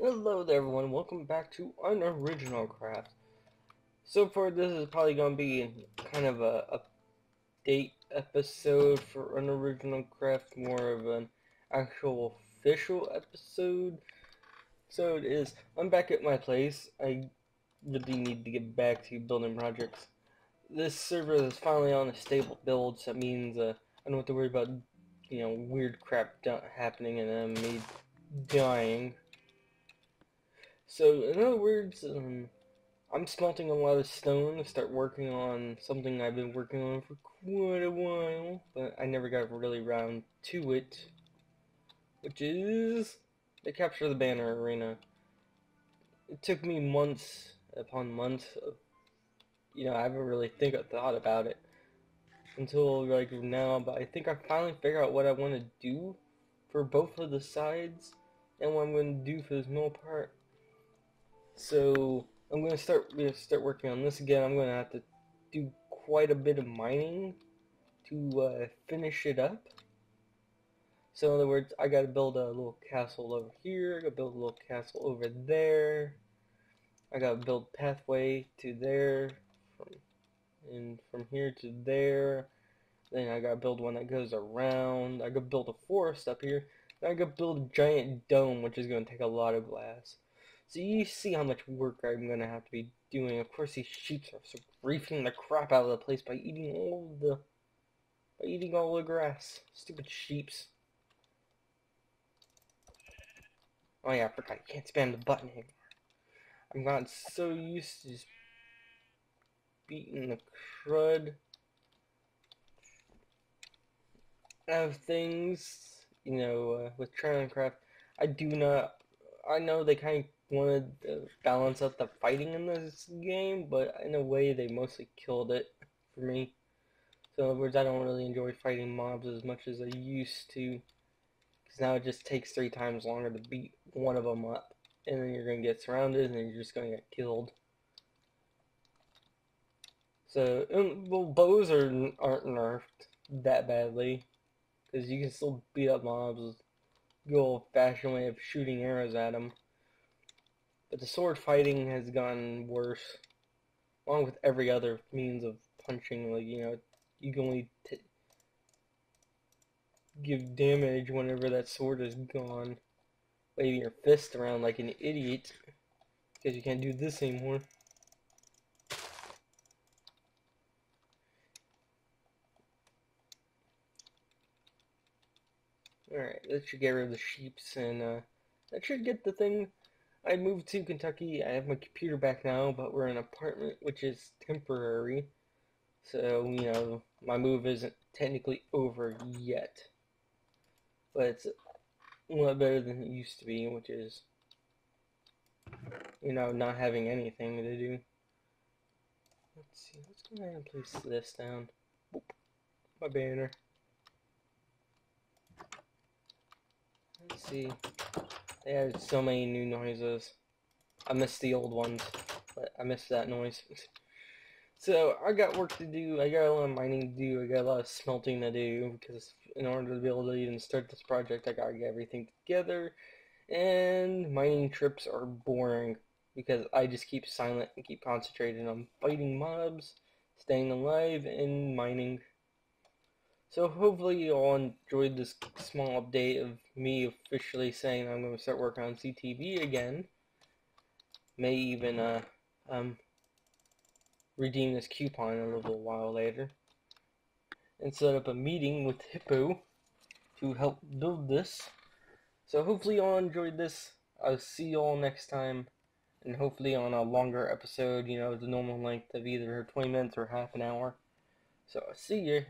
Hello there everyone, welcome back to Unoriginal Craft. So far this is probably going to be kind of a update episode for Unoriginal Craft, more of an actual official episode. So it is, I'm back at my place, I really need to get back to building projects. This server is finally on a stable build, so that means uh, I don't have to worry about, you know, weird crap happening and me dying. So, in other words, um, I'm smelting a lot of stone to start working on something I've been working on for quite a while, but I never got really around to it, which is the capture the banner arena. It took me months upon months of, you know, I haven't really think thought about it until like now, but I think I finally figured out what I want to do for both of the sides and what I'm going to do for this middle part. So I'm gonna start gonna start working on this again. I'm gonna have to do quite a bit of mining to uh, finish it up. So in other words, I gotta build a little castle over here. I gotta build a little castle over there. I gotta build pathway to there, from and from here to there. Then I gotta build one that goes around. I gotta build a forest up here. Then I gotta build a giant dome, which is gonna take a lot of glass. So you see how much work I'm gonna have to be doing. Of course, these sheep are so griefing the crap out of the place by eating all the by eating all the grass. Stupid sheeps. Oh yeah, I forgot you can't spam the button anymore. I'm not so used to just beating the crud of things, you know, uh, with Trying Craft. I do not. I know they kind of wanted to balance out the fighting in this game, but in a way they mostly killed it for me. So in other words, I don't really enjoy fighting mobs as much as I used to. Because now it just takes three times longer to beat one of them up. And then you're going to get surrounded and you're just going to get killed. So, um, well, bows are, aren't nerfed that badly. Because you can still beat up mobs with good old-fashioned way of shooting arrows at them. But the sword fighting has gotten worse, along with every other means of punching. Like, you know, you can only give damage whenever that sword is gone. Waving your fist around like an idiot, because you can't do this anymore. Alright, that should get rid of the sheeps, and uh, that should get the thing I moved to Kentucky. I have my computer back now, but we're in an apartment, which is temporary. So, you know, my move isn't technically over yet. But it's a lot better than it used to be, which is, you know, not having anything to do. Let's see, let's go ahead and place this down. Boop. My banner. Let's see. They had so many new noises. I missed the old ones, but I miss that noise. so I got work to do. I got a lot of mining to do. I got a lot of smelting to do because in order to be able to even start this project, I gotta get everything together. And mining trips are boring because I just keep silent and keep concentrating on fighting mobs, staying alive, and mining. So hopefully you all enjoyed this small update of me officially saying I'm going to start working on CtB again. May even uh, um, redeem this coupon a little while later. And set up a meeting with Hippo to help build this. So hopefully you all enjoyed this. I'll see you all next time. And hopefully on a longer episode, you know, the normal length of either 20 minutes or half an hour. So, I'll see you.